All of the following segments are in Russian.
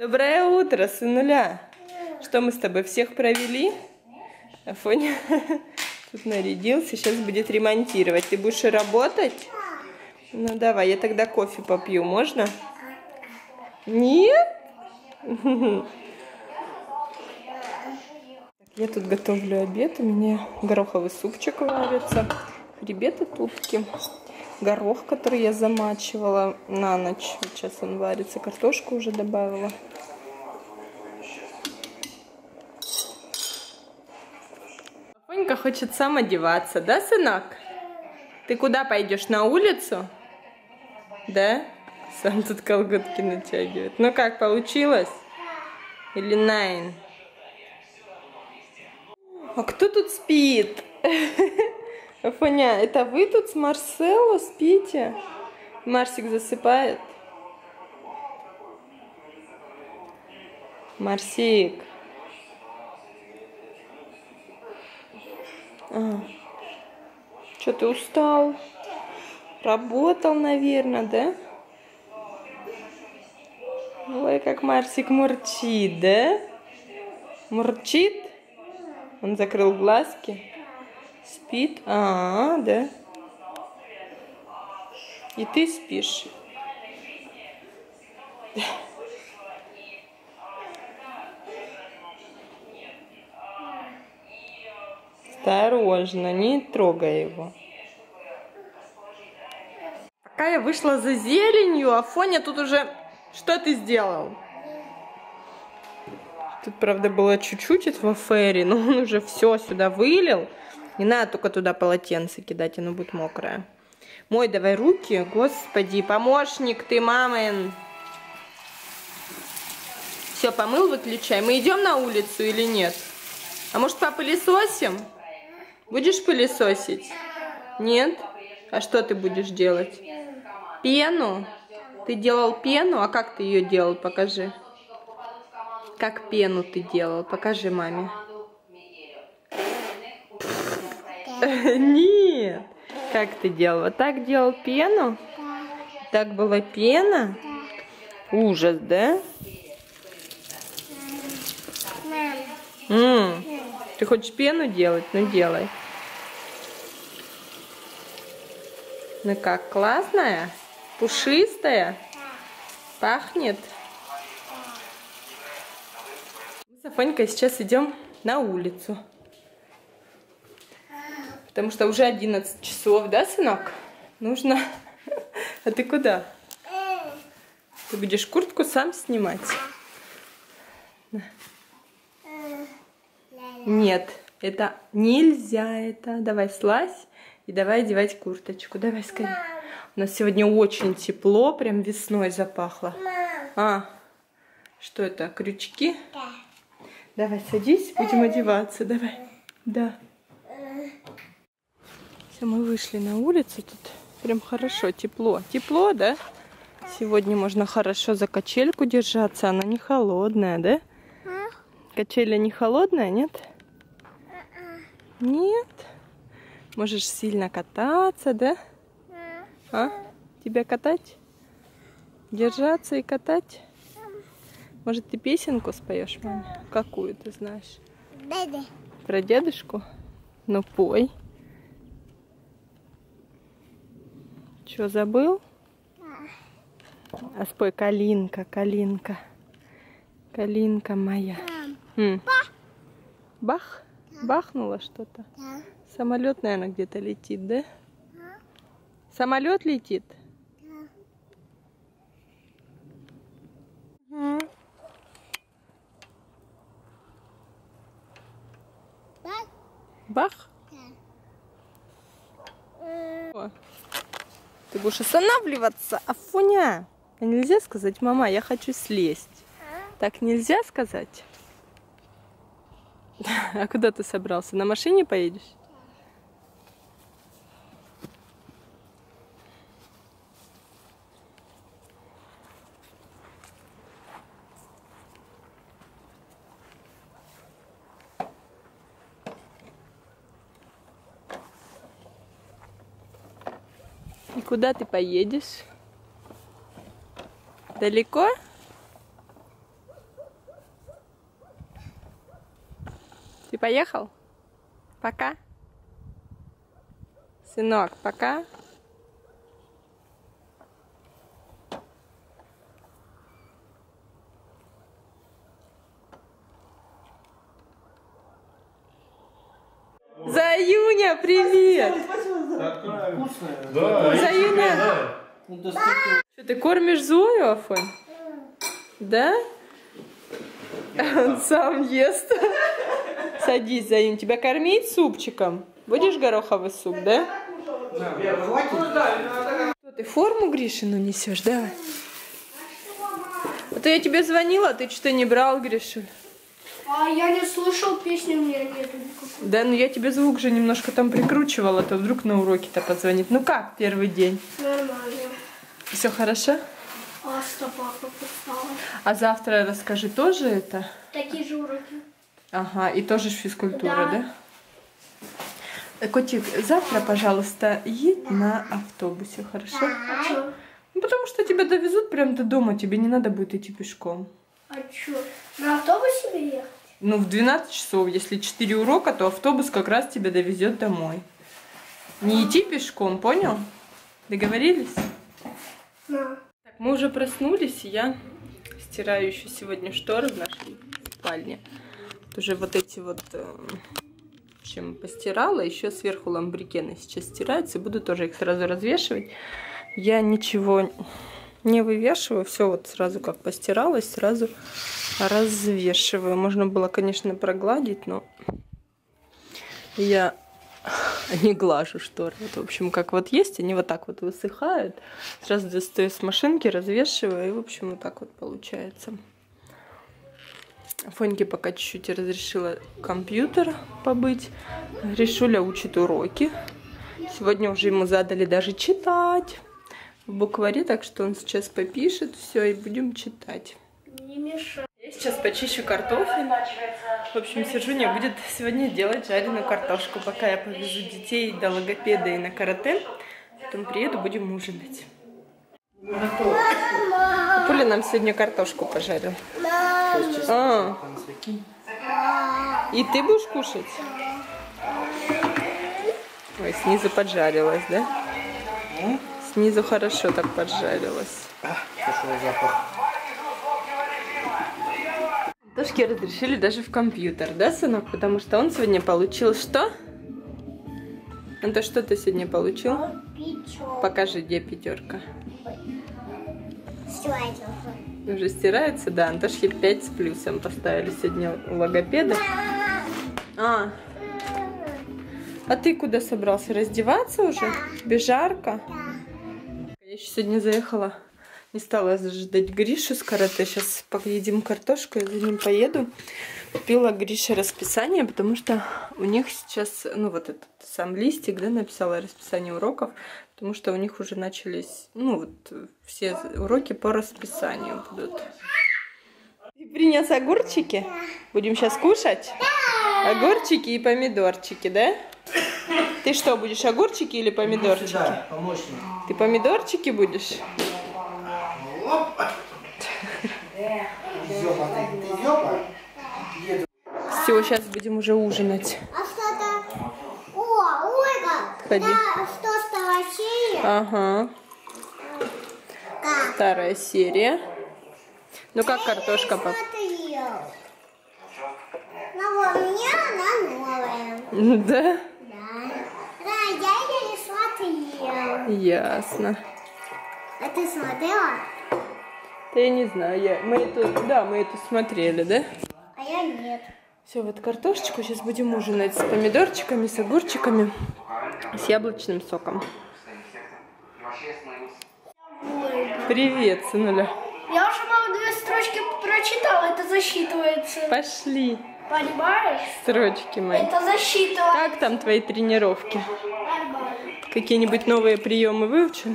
Доброе утро, сынуля. Что мы с тобой всех провели? Афоня тут нарядился, сейчас будет ремонтировать. Ты будешь работать? Ну давай, я тогда кофе попью, можно? Нет? Я тут готовлю обед, у меня гороховый супчик варится, хребет от утки, горох, который я замачивала на ночь. Сейчас он варится, картошку уже добавила. Папонька хочет сам одеваться, да, сынок? Ты куда пойдешь, на улицу? Да? Сам тут колготки натягивает. Ну как, получилось? Или найн? А кто тут спит? Афоня, это вы тут с Марсело спите? Марсик засыпает? Марсик. А. Что ты устал? Работал, наверное, да? Ой, как Марсик мурчит, да? Мурчит? Он закрыл глазки. Спит. А, -а, -а да. И ты спишь. Осторожно, не трогай его. Пока я вышла за зеленью, а Фоня тут уже... Что ты сделал? Тут, правда, было чуть-чуть этого ферри, но он уже все сюда вылил. Не надо только туда полотенце кидать, оно будет мокрое. Мой, давай руки. Господи, помощник ты, мамин. Все, помыл, выключай. Мы идем на улицу или нет? А может, попылесосим? Будешь пылесосить? Нет? А что ты будешь делать? Пену? Ты делал пену? А как ты ее делал? Покажи. Как пену ты делал? Покажи маме. Нет. Как ты делал? Вот так делал пену? Так была пена? Ужас, да? М ты хочешь пену делать? Ну делай. Ну как, классная? Пушистая? Пахнет? Мы с Афонькой сейчас идем на улицу. Потому что уже 11 часов, да, сынок? Нужно... А ты куда? Ты будешь куртку сам снимать? Нет, это нельзя это. Давай слазь. И давай одевать курточку. Давай скорее. У нас сегодня очень тепло, прям весной запахло. А, что это, крючки? Да. Давай садись, будем одеваться, давай. Да. Все, мы вышли на улицу, тут прям хорошо, тепло. Тепло, да? Сегодня можно хорошо за качельку держаться, она не холодная, да? Качеля не холодная, нет? Нет. Можешь сильно кататься, да? А? Тебя катать? Держаться и катать? Может, ты песенку споешь маме? Какую ты знаешь? Про дедушку? Ну, пой. Что, забыл? А спой «Калинка, калинка, калинка моя». М. Бах? Бахнуло что-то? Самолет, наверное, где-то летит, да? Самолет летит? Бах. Бах? О. Ты будешь останавливаться, Афоня. А нельзя сказать, мама, я хочу слезть. Так нельзя сказать? А куда ты собрался? На машине поедешь? И куда ты поедешь? Далеко? Ты поехал? Пока. Сынок, пока. За Юня, привет! Да, Заюня! Что, ты кормишь Зою, Афонь? Да? Он сам ест. Садись, Заюнь. Тебя кормить супчиком? Будешь гороховый суп, да? Что, ты форму Гришину несешь, да? А то я тебе звонила, а ты что-то не брал, Гришуль. А я не слышал песню, у меня нету никакой. Да, ну я тебе звук же немножко там прикручивала, то вдруг на уроке-то позвонит. Ну как первый день? Нормально. Все хорошо? А стопа попустала. А завтра расскажи тоже это? Такие же уроки. Ага, и тоже физкультура, Да. да? Э, Котик, завтра, пожалуйста, едь на автобусе, хорошо? А чё? Ну, потому что тебя довезут прямо до дома, тебе не надо будет идти пешком. А чё? На автобусе ехать? Ну, в 12 часов, если 4 урока, то автобус как раз тебя довезет домой. Не идти пешком, понял? Договорились? На. Так, мы уже проснулись, и я стираю еще сегодня шторы в нашей спальне. Вот уже вот эти вот, э, общем, постирала. Еще сверху ламбрикены сейчас стираются, буду тоже их сразу развешивать. Я ничего не вывешиваю, все вот сразу как постиралось, сразу развешиваю. Можно было, конечно, прогладить, но я не глажу шторы. Вот, в общем, как вот есть, они вот так вот высыхают. Сразу достаю с машинки, развешиваю, и, в общем, вот так вот получается. Фоньке пока чуть-чуть разрешила компьютер побыть. Решуля учит уроки. Сегодня уже ему задали даже читать в букваре, так что он сейчас попишет все и будем читать. Не мешай. Я сейчас почищу картофель. В общем, Сержуня будет сегодня делать жареную картошку, пока я повезу детей до логопеда и на карате. Потом приеду, будем ужинать. Пуля нам сегодня картошку пожарил. А. И ты будешь кушать? Ой, снизу поджарилась, да? Снизу хорошо так поджарилась. Пошел запах. Тошке разрешили даже в компьютер, да, сынок? Потому что он сегодня получил что? Это что ты сегодня получил? Пичок. Покажи, где пятерка. Стирается. Уже стирается, да. Антошке 5 с плюсом поставили сегодня у логопеда. А. А ты куда собрался? Раздеваться уже? Тебе жарко? Я еще сегодня заехала. Не стала ждать Гришу с карате. Сейчас поедим картошку, я за ним поеду. Купила Грише расписание, потому что у них сейчас, ну вот этот сам листик, да, написала расписание уроков, потому что у них уже начались, ну вот все уроки по расписанию будут. Ты принес огурчики? Будем сейчас кушать? Огурчики и помидорчики, да? Ты что, будешь огурчики или помидорчики? Да, помощник. Ты помидорчики будешь? Все, сейчас будем уже ужинать. А что-то... О, Ольга! Ходи. Да, что стало серия? Ага, Как? вторая серия. Ну как картошка, пап? Ну у меня она новая. Да. Да, я ее не смотрел. Ясно. А ты смотрела? Да я не знаю, я... мы эту, да, мы эту смотрели, да? А я нет. Все, вот картошечку сейчас будем ужинать с помидорчиками, с огурчиками, с яблочным соком. Привет, сынуля. Я уже, мама, две строчки прочитала, это засчитывается. Пошли, Понимаешь? строчки мои. Это засчитывается. Как там твои тренировки? Нормально. Какие-нибудь новые приемы выучил?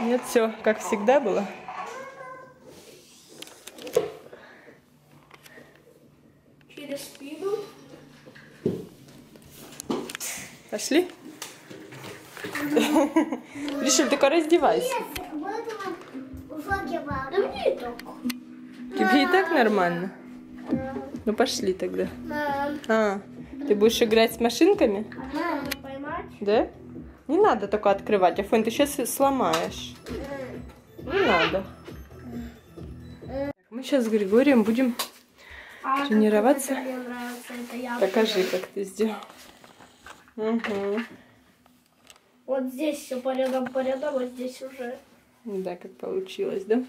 Нет. Все, как всегда было. Через спину. Пошли? Решили, только раздевайся. Тебе и так нормально? Ну пошли тогда. А, ты будешь играть с машинками? Да? Не надо только открывать, Афон, ты сейчас сломаешь. Не надо. Мы сейчас с Григорием будем... А Тренироваться? как нравится, Покажи, как ты сделал. Угу. Вот здесь все по рядам, по рядам, вот здесь уже. Да, как получилось, да?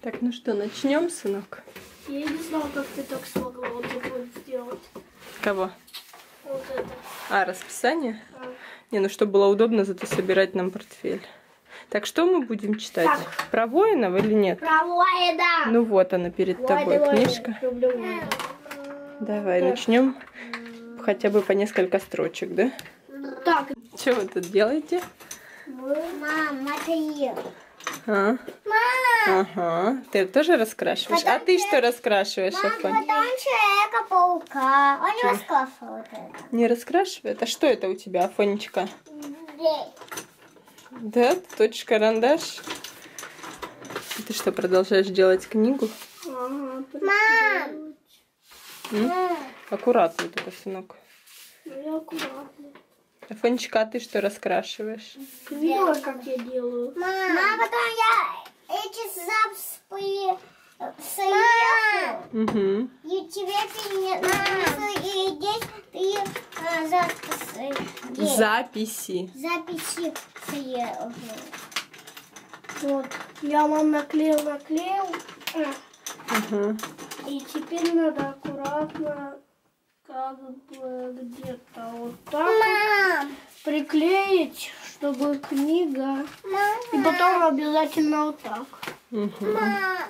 Так, ну что, начнем, сынок? Я не знала, как ты так смогла вот вот сделать. Кого? Вот это. А, расписание? А. Не, ну чтобы было удобно, зато собирать нам портфель. Так, что мы будем читать? Так. Про воинов или нет? Правая, да. Ну вот она перед тобой, книжка. Люблю воинов. Давай, начнем хотя бы по несколько строчек, да? Так, Что вы тут делаете? Мам, смотри. А? Ага. Ты тоже раскрашиваешь? А ты что раскрашиваешь, Мам, Афон? потом Человека-паука. Он не рассказывал вот это. Не раскрашивает? А что это у тебя, Афонечка? Здесь. Да, ты точишь карандаш? Ты что, продолжаешь делать книгу? ага, Мам. М? Аккуратно только, сынок. ну я аккуратно. Афонечка, а ты что раскрашиваешь? Ты видела, как я делаю? Мам, Мам, потом я сверху. Угу. И тебе перенесу, и здесь ты а, записи. Записи. Записи сверху. Вот. Я вам наклеил, наклеил. Угу. И теперь надо аккуратно как бы где-то вот так вот Мам, приклеить, чтобы книга. И мам, потом обязательно вот так. Угу.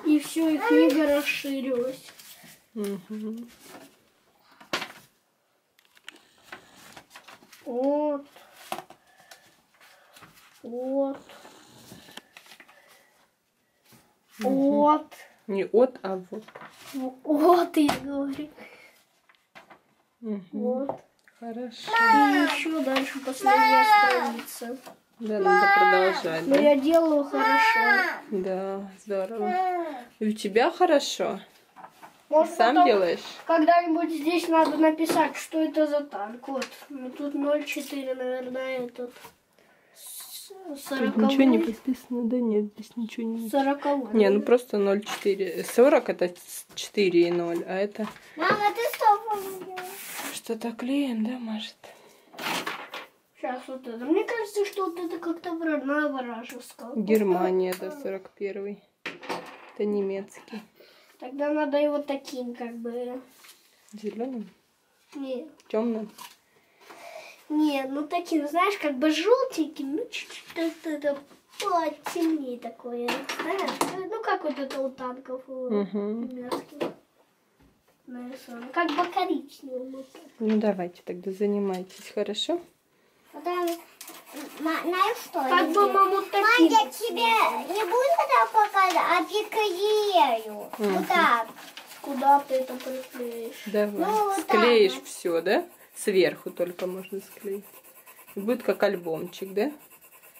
И все, и книга расширилась. Угу. Вот. Вот. Вот. Не от, а вот. Вот, я говорю. Угу. Вот. Хорошо. И еще дальше последняя страница. Да, надо продолжать, Но да? я делаю хорошо. Да, здорово. И у тебя хорошо? Ты Может, сам потом делаешь? Когда-нибудь здесь надо написать, что это за танк. Вот. Ну, тут 0,4, наверное, этот. Тут 40 ничего не подписано, да нет, здесь ничего не... 40 Не, ну просто 0,4. 40 это 4 и 0, а это Мама, ты что что-то клеем, да, может? Сейчас вот это. Мне кажется, что вот это как-то вра- на вражеском. Германия, да, 41 Это немецкий. Тогда надо его таким, как бы. Зеленым? Не, Темным? не, ну таким, знаешь, как бы желтеньким, ну чуть-чуть это, потемнее такое. Знаешь, ну как вот это у танков у Угу. немецких нарисовано. Как бы так. Ну давайте тогда занимайтесь, хорошо? Потом, знаешь что? Как я бы маму. Мам, я тебе не буду это показывать, а приклею. Мгм. Вот так. Куда ты это приклеишь? Давай. Ну, вот так Склеишь вот. все, да? Сверху только можно склеить. Будет как альбомчик, да?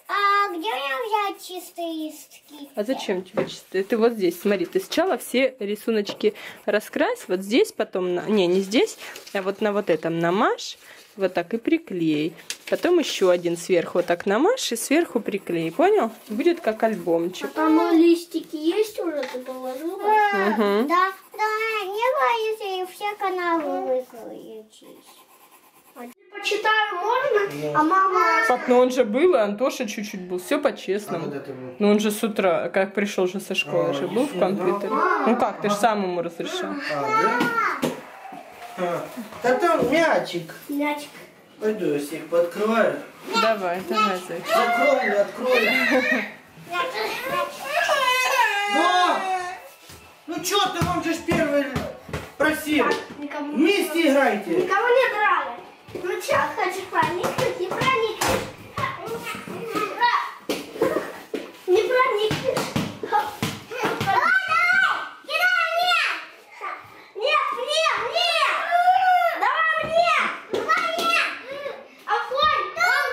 А где мне взять чистые листки? А зачем тебе чистые? Ты вот здесь, смотри, ты сначала все рисуночки раскрась, вот здесь, потом, на... не, не здесь, а вот на вот этом намажь, вот так и приклей. Потом еще один сверху вот так намажь и сверху приклей, понял? Будет как А альбомчик. там э, листики есть уже, ты положила? Мгм. Да, да, не боюсь, и все каналы выключить. Почитаю можно? А мама... Как, ну он же был, и Антоша чуть-чуть был, все А по-честному. вот это вот. Ну он же с утра, как пришел же со школы, А, же был в компьютере. да. Ну как, ты же сам ему разрешал. А, да? А, Да там мячик. Мячик. Пойду я всех пооткрываю. Давай, давай, зайчик. Закрой, не открой. Но! Ну чё ты, он же первый просил. Никому, Вместе играйте. никого не драли. Ну чё, хочешь проникнуть? Не проникнешь. Не проникнешь. Нет, нет, нет! Давай мне! Давай мне! Афонь, он,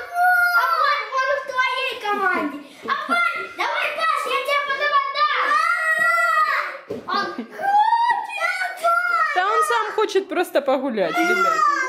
Афонь, он в твоей команде. Афонь, давай пас, я тебя потом отдам. Он... Да он хочет просто погулять, ребят.